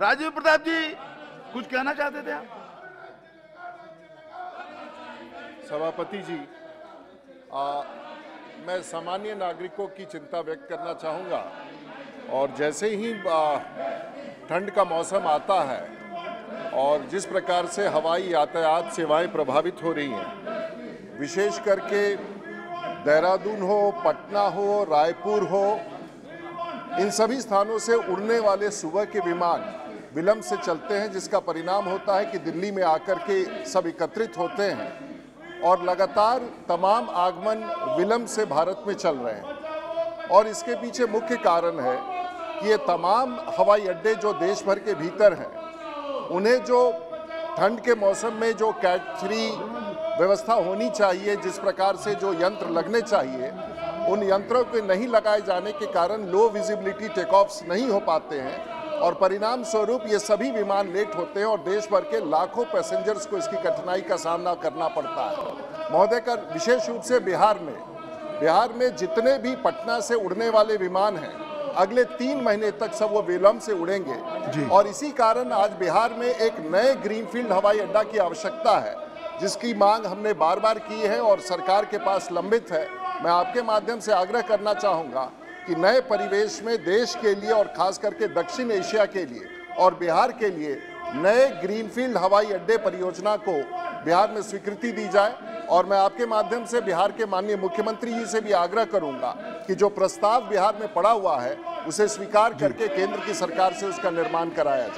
राजीव प्रताप जी कुछ कहना चाहते थे आप? सभापति जी आ, मैं सामान्य नागरिकों की चिंता व्यक्त करना चाहूँगा। और जैसे ही ठंड का मौसम आता है और जिस प्रकार से हवाई यातायात सेवाएँ प्रभावित हो रही हैं विशेष करके देहरादून हो पटना हो रायपुर हो इन सभी स्थानों से उड़ने वाले सुबह के विमान विलंब से चलते हैं, जिसका परिणाम होता है कि दिल्ली में आकर के सब एकत्रित होते हैं और लगातार तमाम आगमन विलंब से भारत में चल रहे हैं। और इसके पीछे मुख्य कारण है कि ये तमाम हवाई अड्डे जो देश भर के भीतर हैं, उन्हें जो ठंड के मौसम में जो कैट थ्री व्यवस्था होनी चाहिए, जिस प्रकार से जो यंत्र लगने चाहिए उन यंत्रों के नहीं लगाए जाने के कारण लो विजिबिलिटी टेक ऑफ्स नहीं हो पाते हैं और परिणाम स्वरूप ये सभी विमान लेट होते हैं और देश भर के लाखों पैसेंजर्स को इसकी कठिनाई का सामना करना पड़ता है। महोदय कर विशेष रूप से बिहार में। बिहार में जितने भी पटना से उड़ने वाले विमान हैं अगले तीन महीने तक सब वो विलंब से उड़ेंगे। और इसी कारण आज बिहार में एक नए ग्रीनफील्ड हवाई अड्डा की आवश्यकता है। जिसकी मांग हमने बार बार की है और सरकार के पास लंबित है मैं आपके माध्यम से आग्रह करना चाहूँगा कि नए परिवेश में देश के लिए और खास करके दक्षिण एशिया के लिए और बिहार के लिए नए ग्रीनफील्ड हवाई अड्डे परियोजना को बिहार में स्वीकृति दी जाए और मैं आपके माध्यम से बिहार के माननीय मुख्यमंत्री जी से भी आग्रह करूँगा कि जो प्रस्ताव बिहार में पड़ा हुआ है उसे स्वीकार करके केंद्र की सरकार से उसका निर्माण कराया जाए।